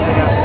Obrigado.